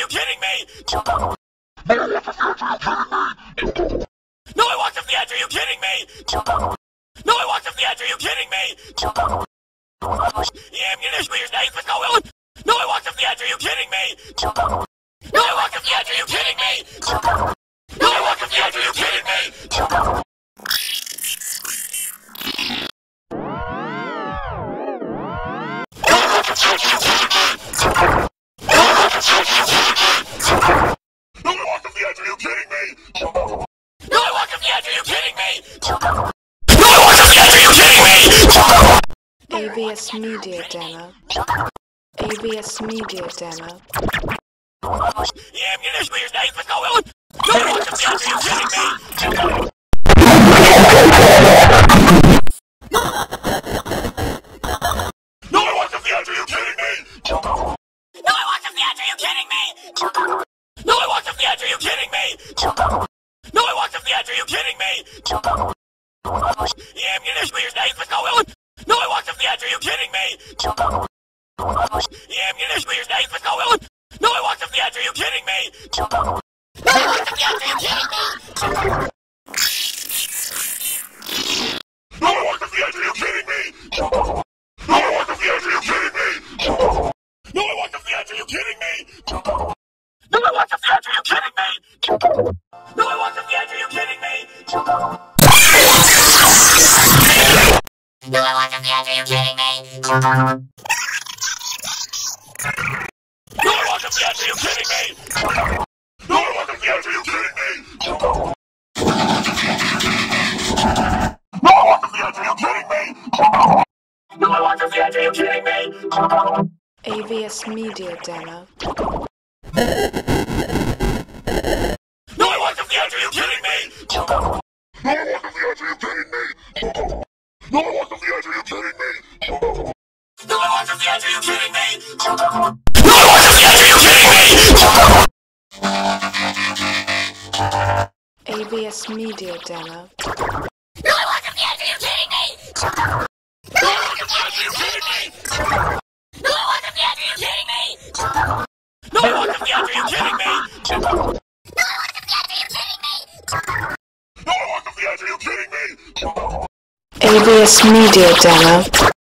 you kidding me? No, I want some the edge, are you kidding me? No, I want some the edge, are you kidding me? The ammunition with your name is going on. No, I want some the edge, are you kidding me? No, I want some the edge, are you kidding me? No, I want some the edge, are you kidding me? No, AVS Media Demo. AVS Media Demo. The ammunition with your name is going on. I want some the you kidding me? No, I want some the you kidding me? No, I want some the you kidding me? No, I want some the you kidding me? No, I want some the you kidding me? The ammunition with your name is going on. No, I want some the? Ammunition with your name is. No, me? No, I want some the edge, are you kidding me? No, I want some the edge, are you kidding me? No, I want some the edge, are you kidding me? No, I want some the edge, are you kidding me? No, I want some the edge, are you kidding me? No, I want some the edge, are you kidding me? No, I want some the edge, are you kidding me? No, I want some the edge, are you kidding me? The edge, are you kidding me? No, the edge, are you kidding me? No, the edge, are you kidding me? No, the edge, are you kidding me? AVS Media Demo. No, the edge, are you kidding me? No, the edge, are you kidding me? No, the edge, are you kidding me? Edge, are you? No, I want to are you kidding me? Media Demo. No, I want are you kidding me? No, I want edge, are you kidding me? No, I want edge, are you kidding me? No, I want edge, are you kidding me? No, I want edge, are you kidding me? AVS Media Demo.